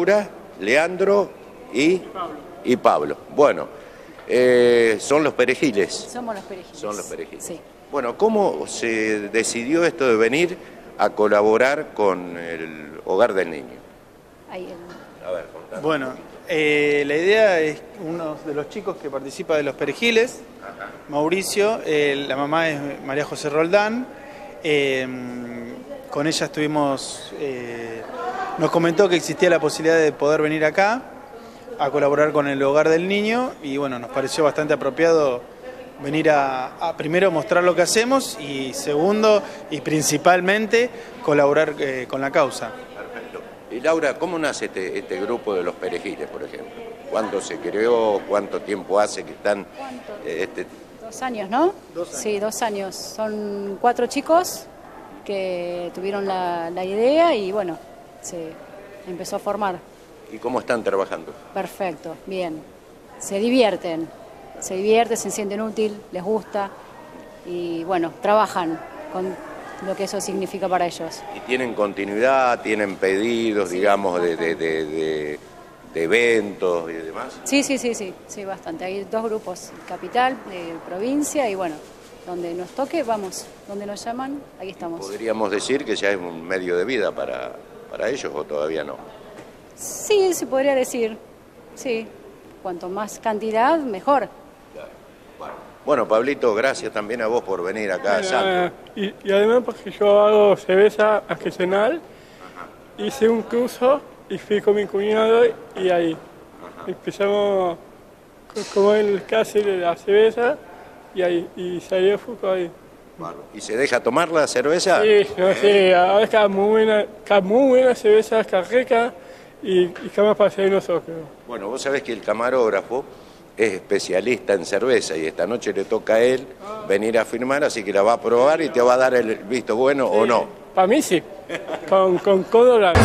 Laura, Leandro y, y Pablo. Bueno, eh, son los perejiles. Somos los perejiles. Son los perejiles. Sí. Bueno, ¿cómo se decidió esto de venir a colaborar con el Hogar del Niño? Ahí el- A ver, contame. Bueno, eh, la idea es uno de los chicos que participa de los perejiles, Mauricio, eh, la mamá es María José Roldán, eh, con ella estuvimos, eh, nos comentó que existía la posibilidad de poder venir acá a colaborar con el hogar del niño y bueno, nos pareció bastante apropiado venir a, a primero mostrar lo que hacemos y segundo y principalmente colaborar eh, con la causa. Perfecto. Y Laura, ¿cómo nace este, este grupo de los perejiles, por ejemplo? ¿Cuándo se creó? ¿Cuánto tiempo hace que están? eh, este, Dos años, ¿no? Sí, dos años. Son cuatro chicos que tuvieron la, la idea y bueno, se empezó a formar. ¿Y cómo están trabajando? Perfecto, bien. Se divierten, se divierten, se sienten útil, les gusta y bueno, trabajan con lo que eso significa para ellos. ¿Y tienen continuidad? ¿Tienen pedidos, digamos, de, de- de- de- de eventos y demás? Sí, sí, sí, sí, sí, bastante. Hay dos grupos, capital, eh, provincia y bueno, donde nos toque, vamos, donde nos llaman, ahí estamos. ¿Podríamos decir que ya es un medio de vida para, para ellos o todavía no? Sí, se podría decir, sí. Cuanto más cantidad, mejor. Bueno, Pablito, gracias también a vos por venir acá a Salto. y, y además porque yo hago cerveza artesanal, hice un curso y fui con mi cuñado y ahí empezamos co- como él que hace la cerveza y ahí y salió Fuco ahí. ¿Y se deja tomar la cerveza? Sí, no sé, ahora está muy buena, está muy buena cerveza, está rica y, y más para nosotros. Bueno, vos sabés que el camarógrafo es especialista en cerveza y esta noche le toca a él venir a firmar, así que la va a probar y te va a dar el visto bueno o no. Para mí sí, con, con codo blanco.